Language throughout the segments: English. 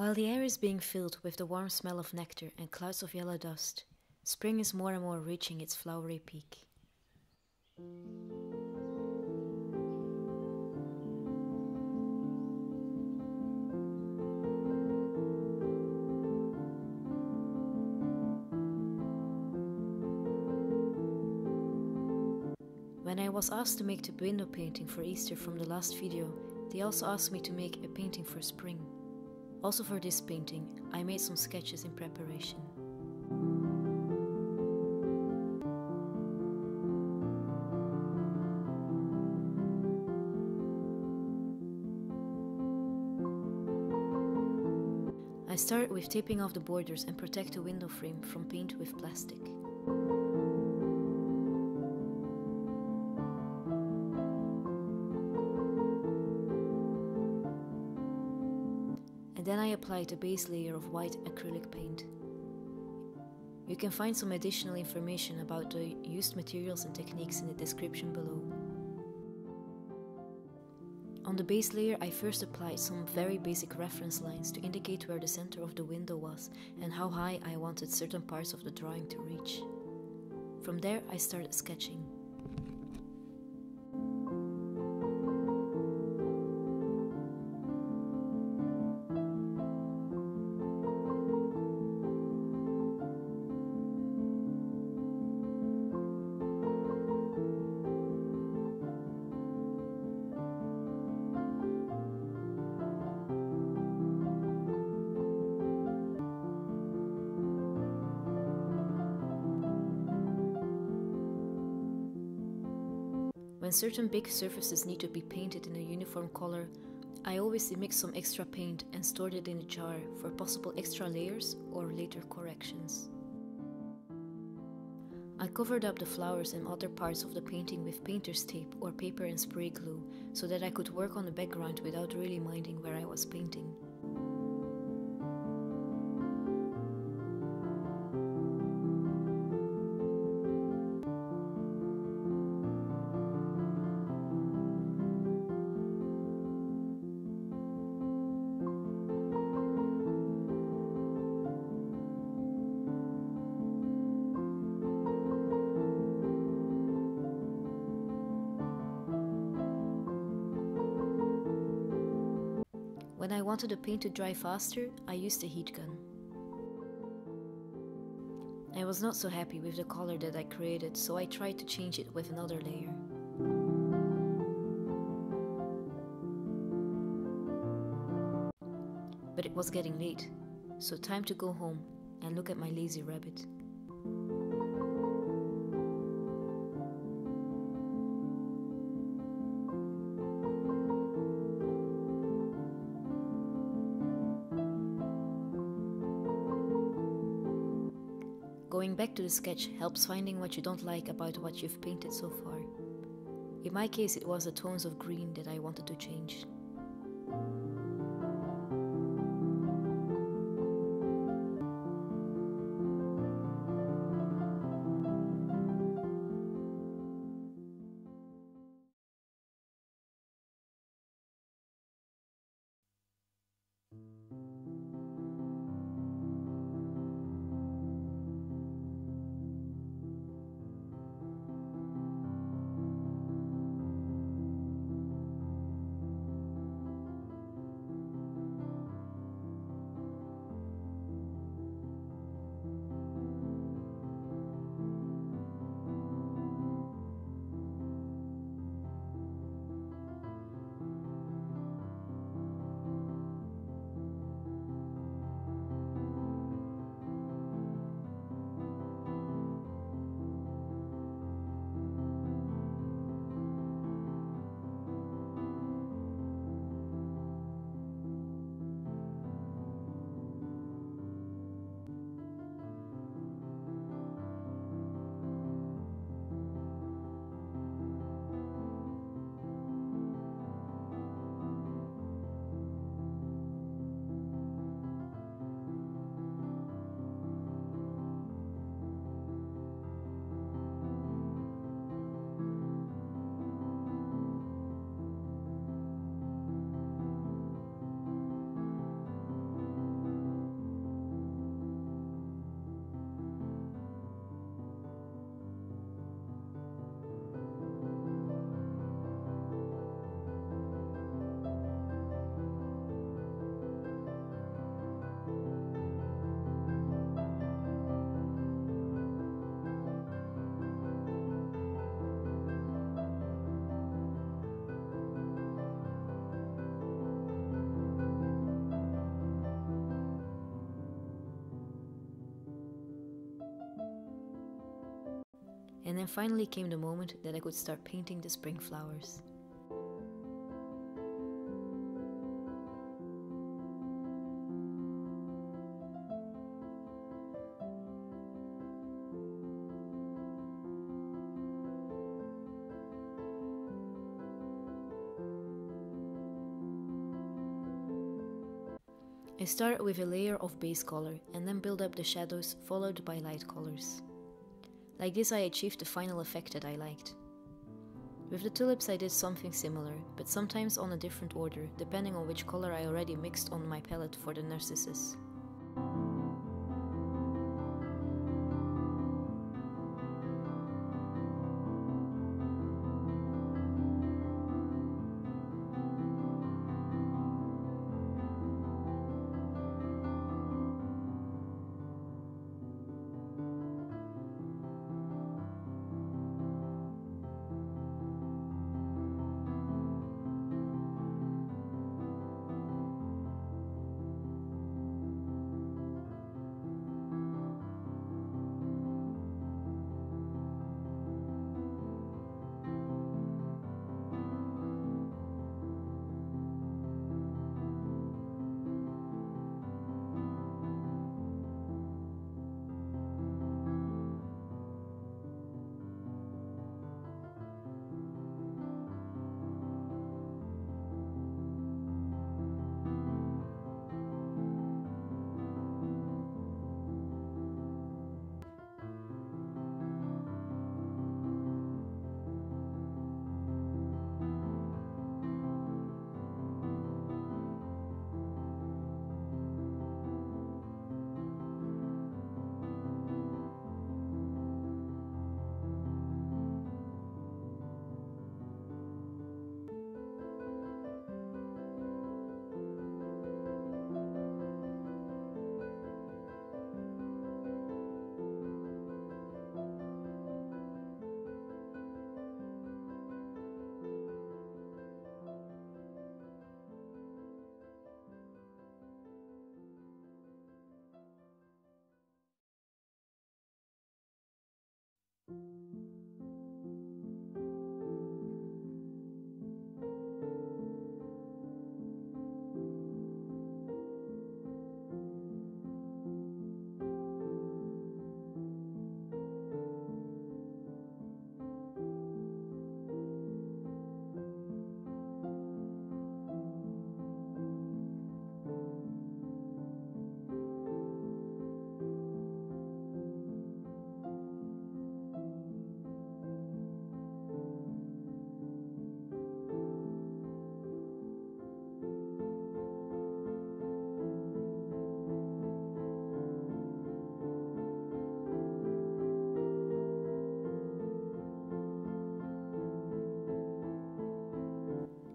While the air is being filled with the warm smell of nectar and clouds of yellow dust, spring is more and more reaching its flowery peak. When I was asked to make the window painting for Easter from the last video, they also asked me to make a painting for spring. Also for this painting, I made some sketches in preparation. I start with taping off the borders and protect the window frame from paint with plastic. Then I applied a base layer of white acrylic paint. You can find some additional information about the used materials and techniques in the description below. On the base layer I first applied some very basic reference lines to indicate where the center of the window was and how high I wanted certain parts of the drawing to reach. From there I started sketching. When certain big surfaces need to be painted in a uniform color, I always mix some extra paint and stored it in a jar for possible extra layers or later corrections. I covered up the flowers and other parts of the painting with painter's tape or paper and spray glue so that I could work on the background without really minding where I was painting. Wanted the paint to dry faster, I used a heat gun. I was not so happy with the color that I created, so I tried to change it with another layer. But it was getting late, so time to go home and look at my lazy rabbit. Going back to the sketch helps finding what you don't like about what you've painted so far. In my case, it was the tones of green that I wanted to change. Then finally came the moment that I could start painting the spring flowers. I start with a layer of base color and then build up the shadows followed by light colors. Like this I achieved the final effect that I liked. With the tulips I did something similar, but sometimes on a different order, depending on which color I already mixed on my palette for the narcissus.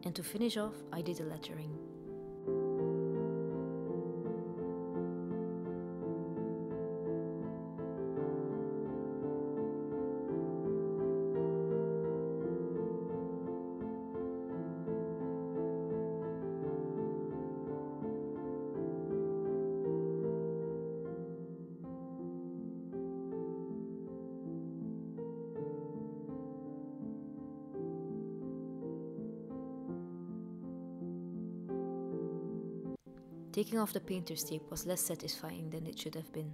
And to finish off, I did the lettering. Taking off the painter's tape was less satisfying than it should have been.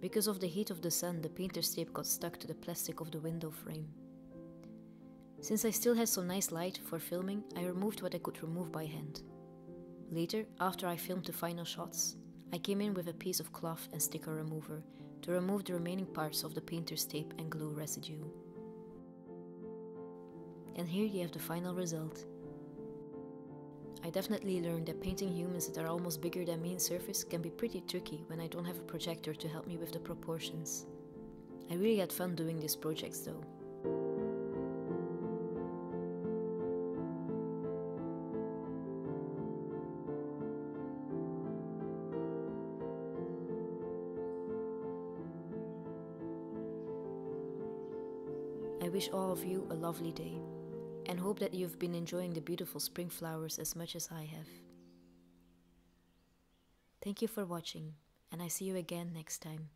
Because of the heat of the sun, the painter's tape got stuck to the plastic of the window frame. Since I still had some nice light for filming, I removed what I could remove by hand. Later, after I filmed the final shots, I came in with a piece of cloth and sticker remover to remove the remaining parts of the painter's tape and glue residue. And here you have the final result. I definitely learned that painting humans that are almost bigger than me in surface can be pretty tricky when I don't have a projector to help me with the proportions. I really had fun doing these projects though. I wish all of you a lovely day and hope that you've been enjoying the beautiful spring flowers as much as I have. Thank you for watching, and I see you again next time.